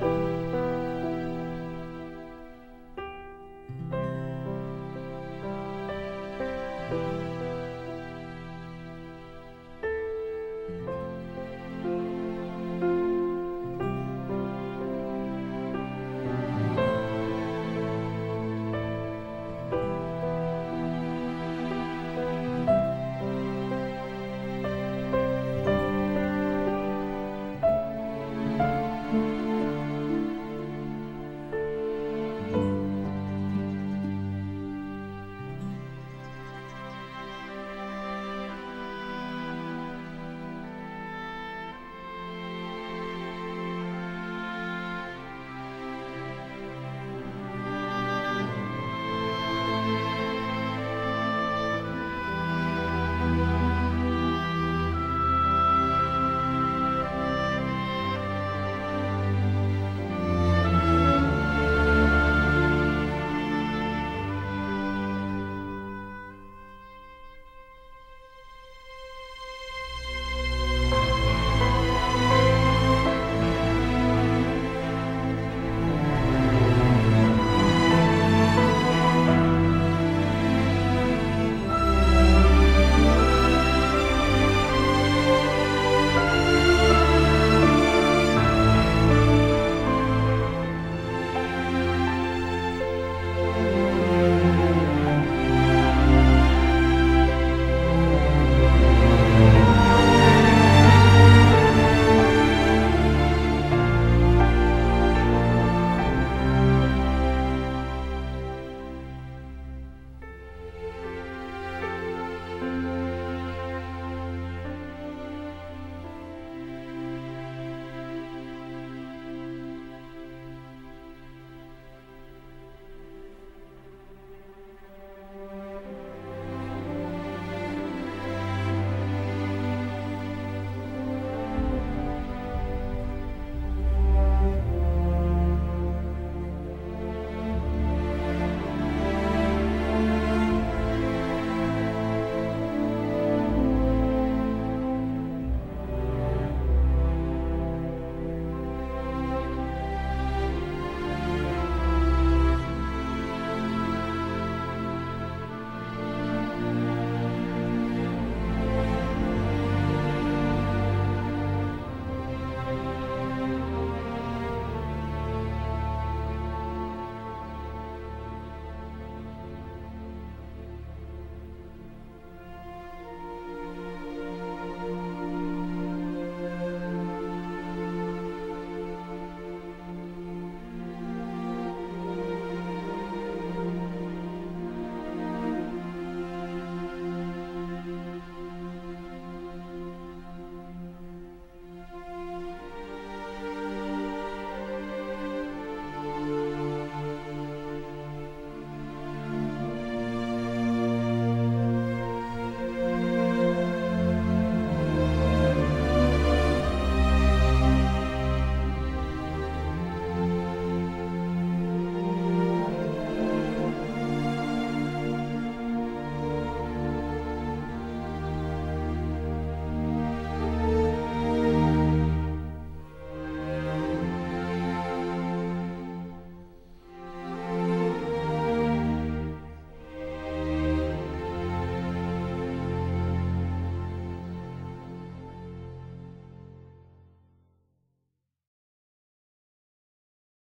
Bye.